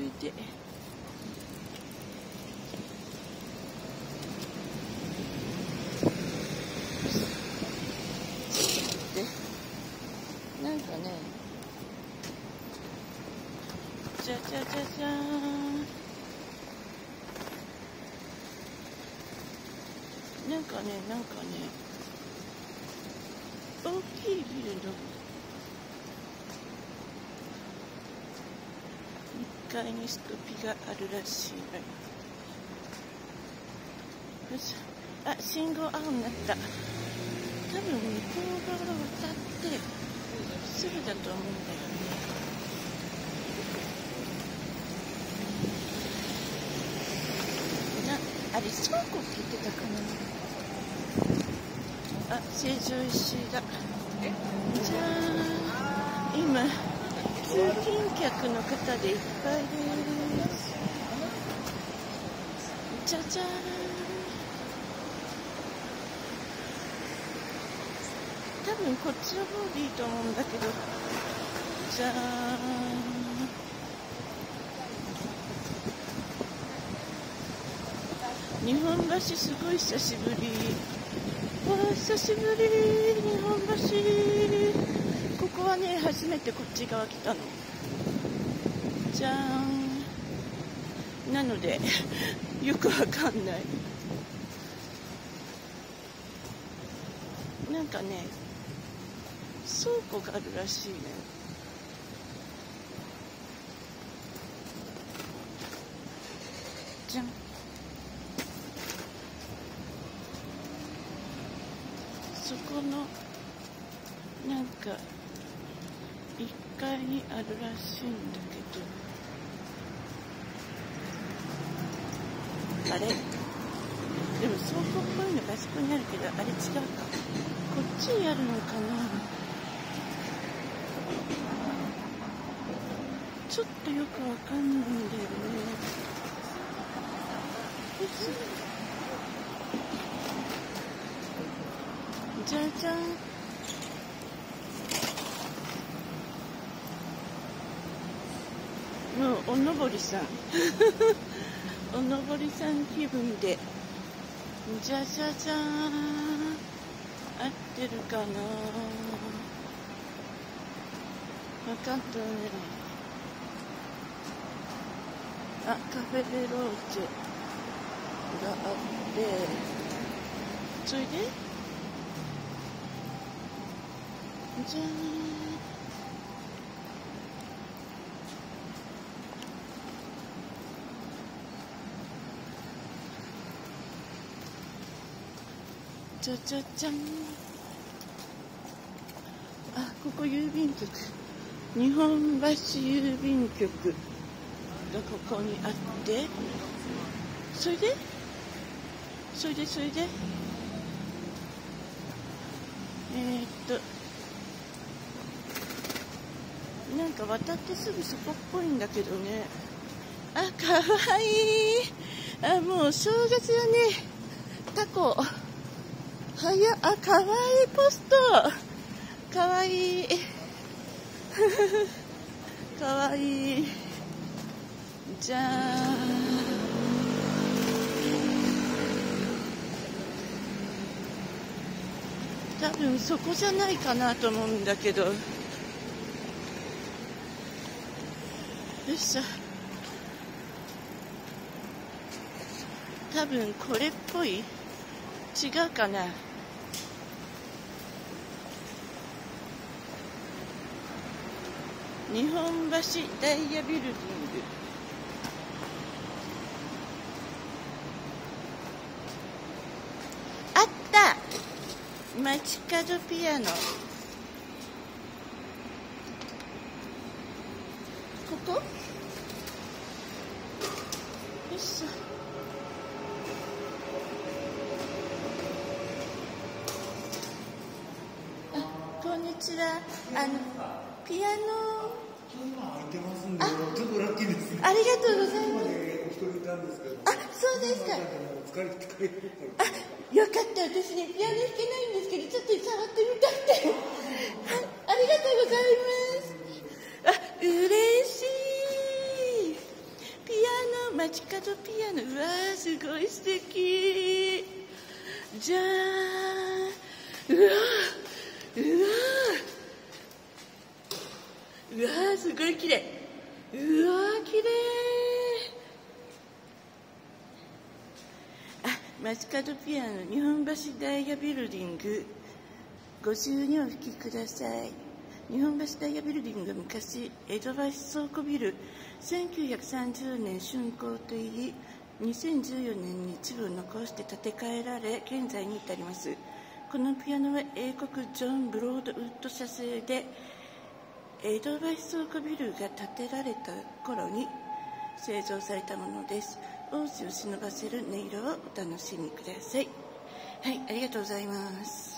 いででなんかねじゃじゃじゃじゃーんなんかねなんかね大きいビルの1階にストピがあるらしいよ。よし。あ信号青になった。多分向こう側渡ってすぐだと思うんだよね。なあれ倉庫って言ってたかな。あ成城石井だ。じゃーん。今通勤客の方でいっぱいです。じゃじゃー。ん多分こっちの方でいいと思うんだけど。じゃーん。日本橋すごい久しぶり。わあ久しぶり。日本橋。ここはね初めてこっち側来たの。じゃーん。なのでよくわかんない。なんかね倉庫があるらしいね。じゃん。そこのなんか1階にあるらしいんだけど。あれ？でも倉庫っぽいのがあそこにあるけどあれ違うか。こっちにあるのかな？ちょっとよくわかんないんだよね。じゃじゃんもうおのぼりさん。おのぼりさん気分で。じゃじゃじゃーん。合ってるかなわかんないあカフェベローチェがあって。それで。じゃーん。じゃじゃじゃんあここ郵便局日本橋郵便局がここにあってそれでそれでそれでえー、っとなんか渡ってすぐそこっぽいんだけどねあかわいいあもう正月だねタコはやあかわいいポスト。かわい。いかわい。いじゃあ多分そこじゃないかなと思うんだけど。よいしょ。多分これっぽい。違うかな。日本橋ダイヤビルディング。あった。街角ピアノ。ここ？よいしょあこんにちは。あのピアノ今空いてますんで、ちょっとラッキーですね。ありがとうございますお一人いたんですけど。あそうですかお疲れて帰ってあ、よかった。私ね、ピアノ弾けないんですけど、ちょっと触ってみたくて。はい、ありがとうございます。あ、嬉しい。街角ピアノうわーすごい素敵じゃーんうわーうわーうわーすごい綺麗。うわー綺麗。あ街角ピアノ日本橋大雅ビルディング。ご自由にお吹きください。日本橋大雅ビルディングは昔江戸橋倉庫ビル。1930年竣工といい2014年に一部を残して建て替えられ現在に至ります。このピアノは英国ジョン・ブロードウッド社製で江戸橋倉庫ビルが建てられた頃に製造されたものです。王子を忍ばせる音色をお楽しみください。はいありがとうございます。